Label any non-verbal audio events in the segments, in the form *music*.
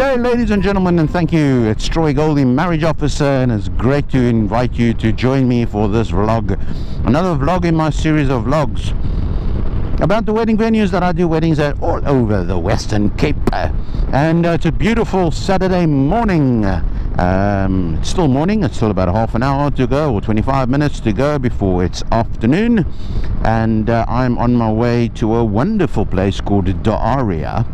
Day, ladies and gentlemen, and thank you. It's Troy Goldie, marriage officer, and it's great to invite you to join me for this vlog. Another vlog in my series of vlogs about the wedding venues that I do weddings at all over the Western Cape. And uh, it's a beautiful Saturday morning. Um, it's still morning, it's still about half an hour to go, or 25 minutes to go before it's afternoon. And uh, I'm on my way to a wonderful place called D'Aria,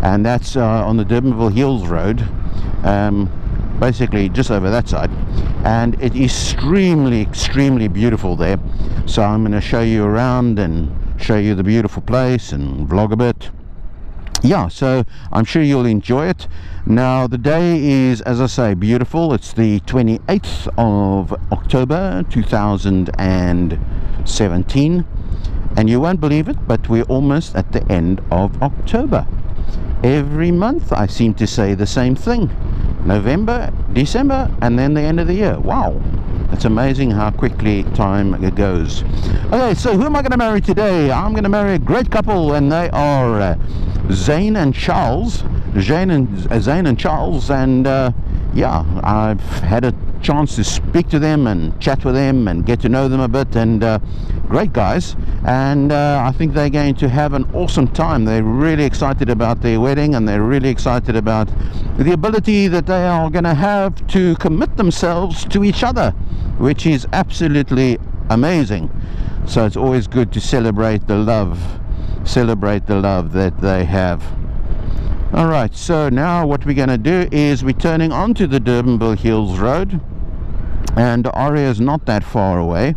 and that's uh, on the Durbanville Hills Road. Um, basically just over that side and it is extremely extremely beautiful there so I'm going to show you around and show you the beautiful place and vlog a bit yeah so i'm sure you'll enjoy it. Now the day is as i say beautiful. It's the 28th of october 2017 and you won't believe it but we're almost at the end of october. Every month i seem to say the same thing. November december and then the end of the year. Wow. It's amazing how quickly time goes. Okay, so who am I going to marry today? I'm going to marry a great couple, and they are uh, Zayn and Charles. Zayn and uh, Zayn and Charles, and uh, yeah, I've had a chance to speak to them and chat with them and get to know them a bit, and uh, great guys. And uh, I think they're going to have an awesome time. They're really excited about their wedding, and they're really excited about the ability that they are going to have to commit themselves to each other which is absolutely amazing so it's always good to celebrate the love celebrate the love that they have. All right so now what we're going to do is we're turning onto the Durbanville Hills Road and Aria is not that far away.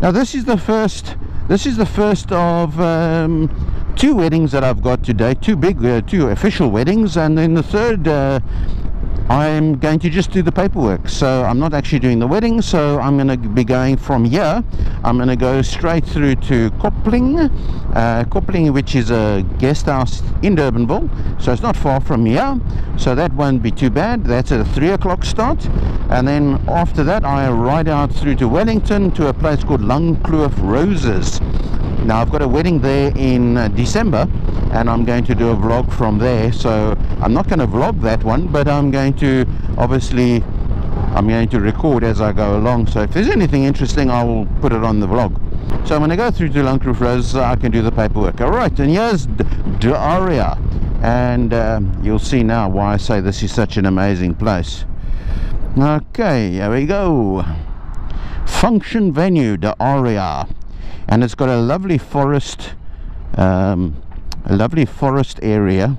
Now this is the first this is the first of um, two weddings that I've got today two big uh, two official weddings and then the third uh, I'm going to just do the paperwork. So I'm not actually doing the wedding so I'm going to be going from here. I'm going to go straight through to Kopling uh, which is a guest house in Durbanville. So it's not far from here. So that won't be too bad. That's at a 3 o'clock start. And then after that I ride out through to Wellington to a place called Langkloof Roses now I've got a wedding there in uh, December and I'm going to do a vlog from there. So I'm not going to vlog that one but I'm going to obviously I'm going to record as I go along. So if there's anything interesting I will put it on the vlog. So when I'm going to go through to Langkloof Rose I can do the paperwork. Alright and here's D'Aria and um, you'll see now why I say this is such an amazing place. Okay here we go. Function venue D'Aria and it's got a lovely forest um, a lovely forest area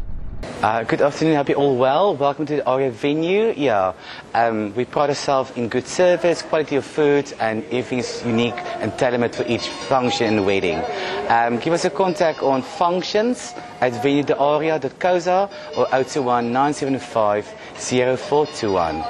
uh, good afternoon, hope you're all well. Welcome to our venue. Yeah, um, we pride ourselves in good service, quality of food, and everything's unique and tailor-made for each function in the wedding. Um, give us a contact on functions at venuedearia.coza or 021 975 0421.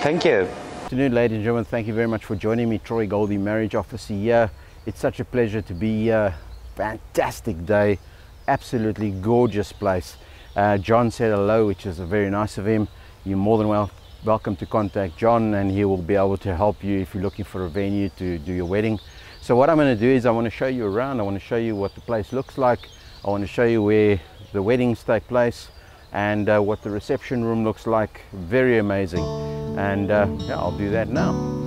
Thank you. Good afternoon, ladies and gentlemen. Thank you very much for joining me. Troy Goldie, marriage officer here. It's such a pleasure to be here. Fantastic day. Absolutely gorgeous place. Uh, John said hello, which is very nice of him. You're more than well welcome to contact John and he will be able to help you if you're looking for a venue to do your wedding. So what I'm going to do is I want to show you around. I want to show you what the place looks like. I want to show you where the weddings take place and uh, what the reception room looks like. Very amazing. And uh, yeah, I'll do that now.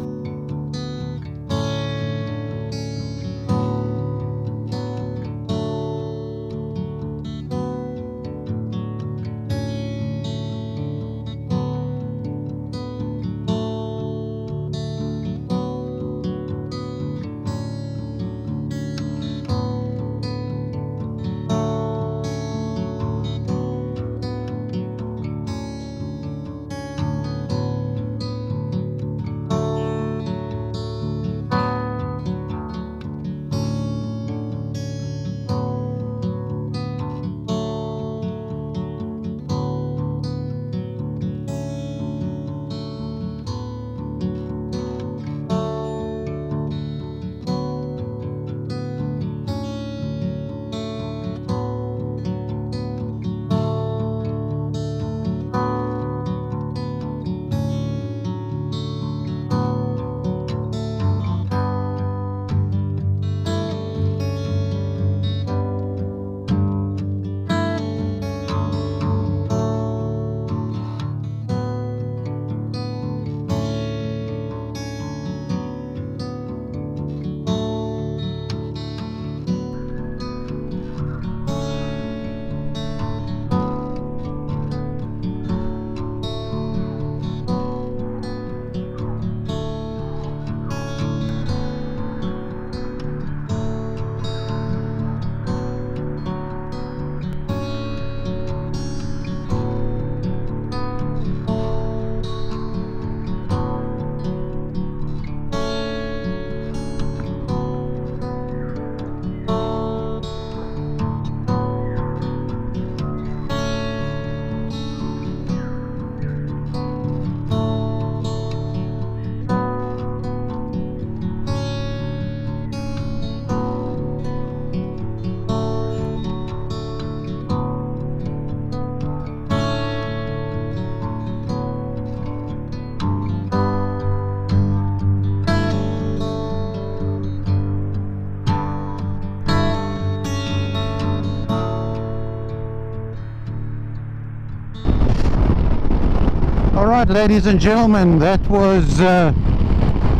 Right, ladies and gentlemen, that was uh,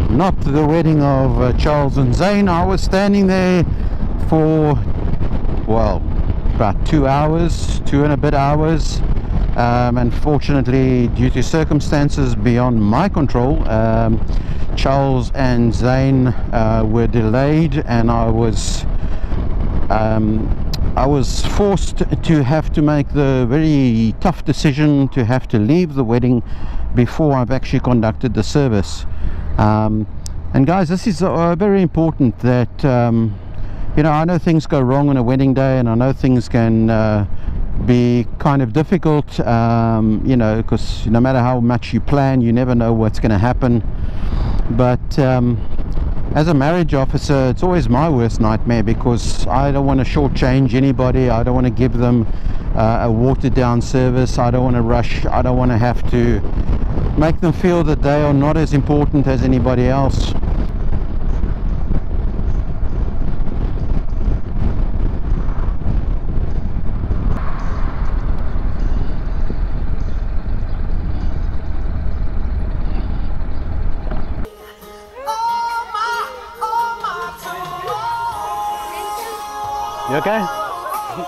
not the wedding of uh, Charles and Zayn. I was standing there for, well, about two hours, two and a bit hours. Um, unfortunately, due to circumstances beyond my control, um, Charles and Zayn uh, were delayed, and I was um, I was forced to have to make the very tough decision to have to leave the wedding before I've actually conducted the service. Um, and guys, this is uh, very important that, um, you know, I know things go wrong on a wedding day and I know things can uh, be kind of difficult, um, you know, because no matter how much you plan, you never know what's going to happen. But um, as a marriage officer it's always my worst nightmare because I don't want to shortchange anybody. I don't want to give them uh, a watered down service. I don't want to rush. I don't want to have to make them feel that they are not as important as anybody else okay?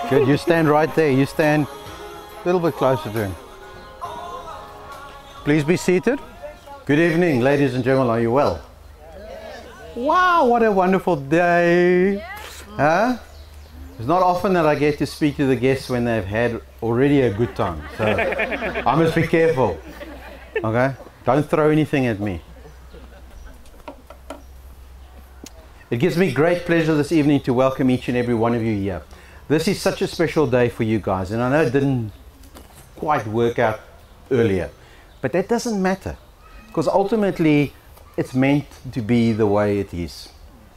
Good, you stand right there. You stand a little bit closer to him. Please be seated. Good evening, ladies and gentlemen. Are you well? Wow, what a wonderful day. Huh? It's not often that I get to speak to the guests when they've had already a good time. So I must be careful. Okay? Don't throw anything at me. It gives me great pleasure this evening to welcome each and every one of you here. This is such a special day for you guys, and I know it didn't quite work out earlier, but that doesn't matter because ultimately it's meant to be the way it is.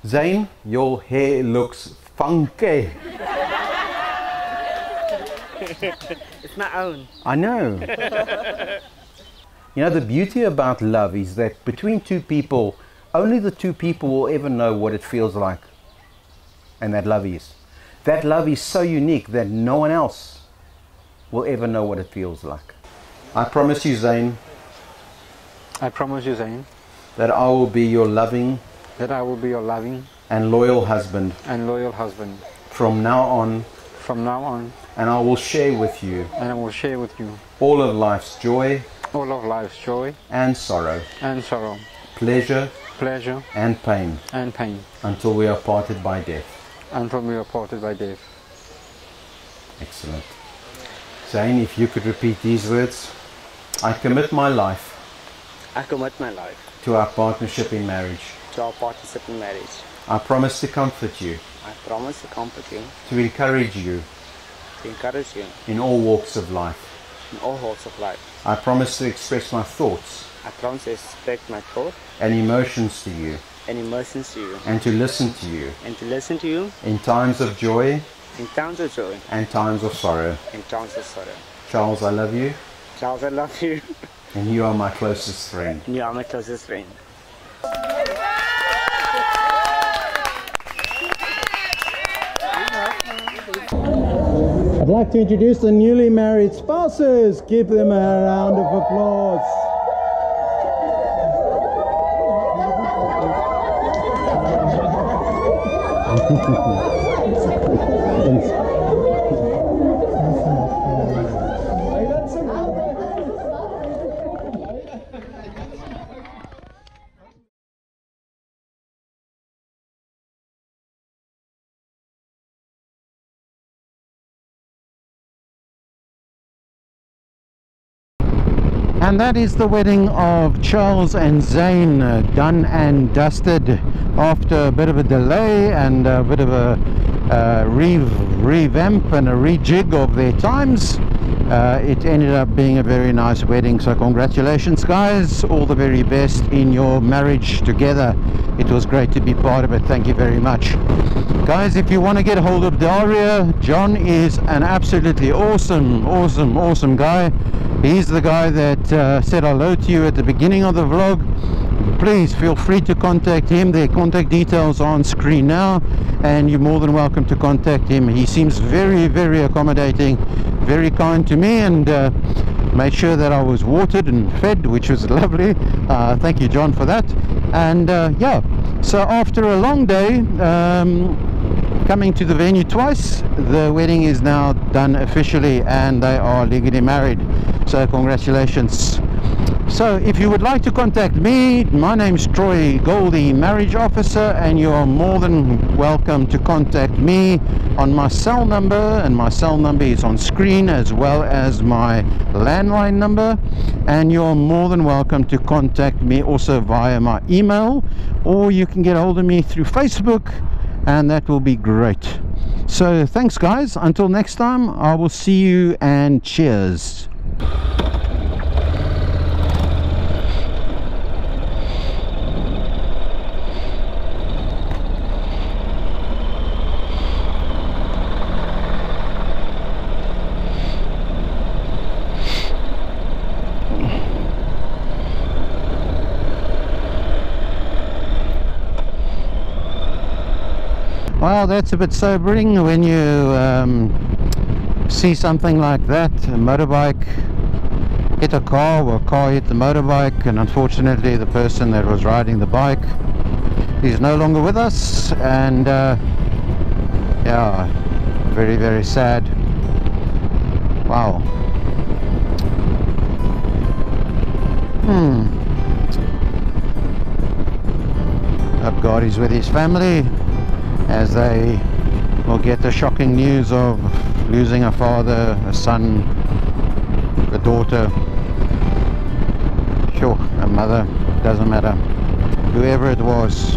Zayn, your hair looks funky. *laughs* it's my own. I know. *laughs* you know, the beauty about love is that between two people, only the two people will ever know what it feels like. And that love is. That love is so unique that no one else will ever know what it feels like. I promise you, Zayn, I promise you, Zayn, that I will be your loving that I will be your loving and loyal husband and loyal husband from now on, from now on, and I will share with you and I will share with you all of life's joy all of life's joy and sorrow, and sorrow, pleasure pleasure and pain and pain, until we are parted by death. until we are parted by death. Excellent. Zayn, if you could repeat these words. I commit my life I commit my life to our partnership in marriage. to our partnership in marriage. I promise to comfort you, I promise to comfort you, to encourage you to encourage you in all walks of life. In all walks of life. I promise to express my thoughts I promise to respect my thoughts and emotions to you and emotions to you, and to listen to you and to listen to you in times of joy in times of joy and times of sorrow. In times of sorrow. Charles, I love you, Charles, I love you. and you are my closest friend. You are my closest friend. I'd like to introduce the newly married spouses. Give them a round of applause. *laughs* And that is the wedding of Charles and Zayn, uh, done and dusted after a bit of a delay and a bit of a uh, re revamp and a rejig of their times. Uh, it ended up being a very nice wedding, so congratulations, guys. All the very best in your marriage together. It was great to be part of it. Thank you very much. Guys, if you want to get a hold of D'Aria, John is an absolutely awesome, awesome, awesome guy. He's the guy that uh, said hello to you at the beginning of the vlog. Please feel free to contact him. Their contact details are on screen now, and you're more than welcome to contact him. He seems very, very accommodating, very kind to me, and uh, made sure that I was watered and fed, which was *laughs* lovely. Uh, thank you, John, for that. And uh, yeah, so after a long day, um, coming to the venue twice, the wedding is now done officially and they are legally married. So congratulations. So if you would like to contact me, my name's Troy Goldie, marriage officer, and you are more than welcome to contact me on my cell number, and my cell number is on screen as well as my landline number. And you're more than welcome to contact me also via my email, or you can get hold of me through Facebook, and that will be great. So thanks guys, until next time, I will see you and cheers. Well, that's a bit sobering when you um, see something like that, a motorbike hit a car or a car hit the motorbike and unfortunately the person that was riding the bike is no longer with us and uh, yeah, very very sad. Wow. Hmm. Hope God is with his family as they will get the shocking news of losing a father, a son, a daughter, sure, a mother, doesn't matter, whoever it was.